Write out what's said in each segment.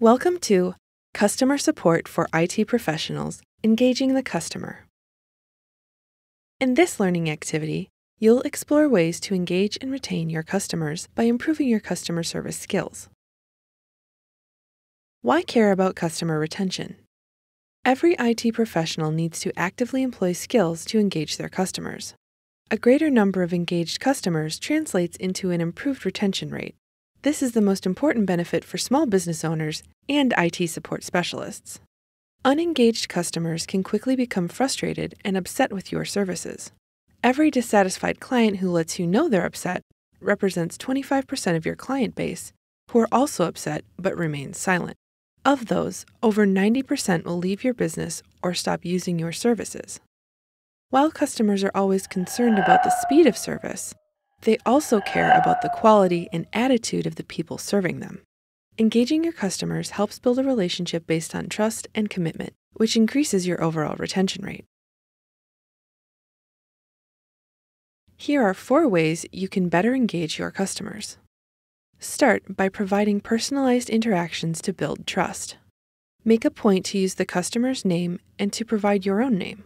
Welcome to Customer Support for IT Professionals Engaging the Customer. In this learning activity, you'll explore ways to engage and retain your customers by improving your customer service skills. Why care about customer retention? Every IT professional needs to actively employ skills to engage their customers. A greater number of engaged customers translates into an improved retention rate. This is the most important benefit for small business owners and IT support specialists. Unengaged customers can quickly become frustrated and upset with your services. Every dissatisfied client who lets you know they're upset represents 25% of your client base who are also upset but remain silent. Of those, over 90% will leave your business or stop using your services. While customers are always concerned about the speed of service, they also care about the quality and attitude of the people serving them. Engaging your customers helps build a relationship based on trust and commitment, which increases your overall retention rate. Here are four ways you can better engage your customers. Start by providing personalized interactions to build trust. Make a point to use the customer's name and to provide your own name.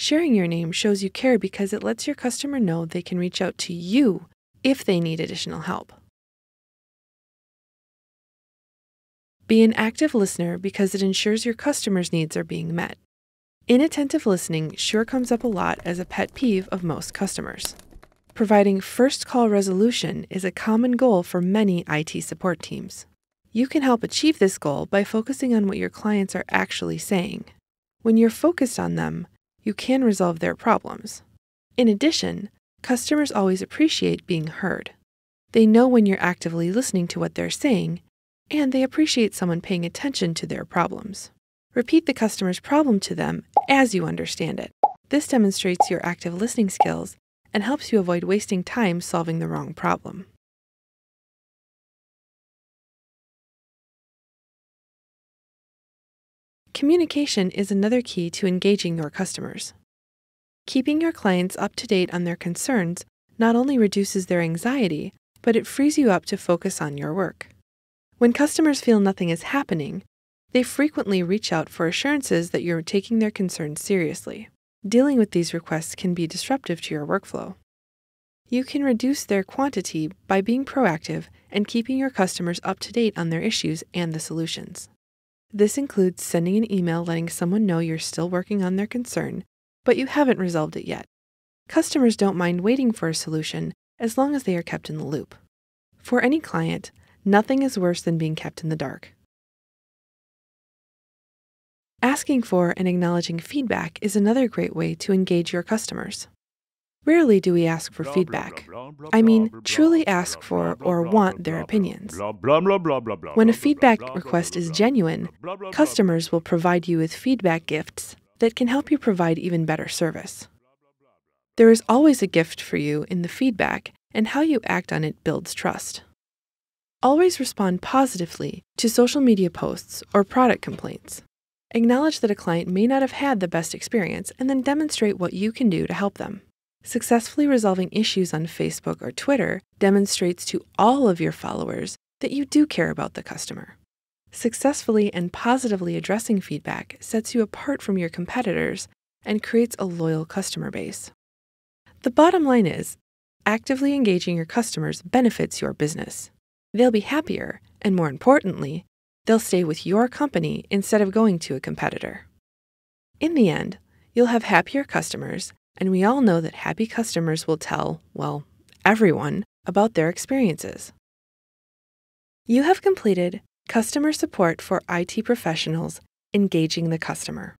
Sharing your name shows you care because it lets your customer know they can reach out to you if they need additional help. Be an active listener because it ensures your customer's needs are being met. Inattentive listening sure comes up a lot as a pet peeve of most customers. Providing first call resolution is a common goal for many IT support teams. You can help achieve this goal by focusing on what your clients are actually saying. When you're focused on them, you can resolve their problems. In addition, customers always appreciate being heard. They know when you're actively listening to what they're saying, and they appreciate someone paying attention to their problems. Repeat the customer's problem to them as you understand it. This demonstrates your active listening skills and helps you avoid wasting time solving the wrong problem. Communication is another key to engaging your customers. Keeping your clients up to date on their concerns not only reduces their anxiety, but it frees you up to focus on your work. When customers feel nothing is happening, they frequently reach out for assurances that you're taking their concerns seriously. Dealing with these requests can be disruptive to your workflow. You can reduce their quantity by being proactive and keeping your customers up to date on their issues and the solutions. This includes sending an email letting someone know you're still working on their concern, but you haven't resolved it yet. Customers don't mind waiting for a solution as long as they are kept in the loop. For any client, nothing is worse than being kept in the dark. Asking for and acknowledging feedback is another great way to engage your customers. Rarely do we ask for feedback. I mean, truly ask for or want their opinions. When a feedback request is genuine, customers will provide you with feedback gifts that can help you provide even better service. There is always a gift for you in the feedback, and how you act on it builds trust. Always respond positively to social media posts or product complaints. Acknowledge that a client may not have had the best experience and then demonstrate what you can do to help them. Successfully resolving issues on Facebook or Twitter demonstrates to all of your followers that you do care about the customer. Successfully and positively addressing feedback sets you apart from your competitors and creates a loyal customer base. The bottom line is actively engaging your customers benefits your business. They'll be happier, and more importantly, they'll stay with your company instead of going to a competitor. In the end, you'll have happier customers, and we all know that happy customers will tell, well, everyone about their experiences. You have completed Customer Support for IT Professionals Engaging the Customer.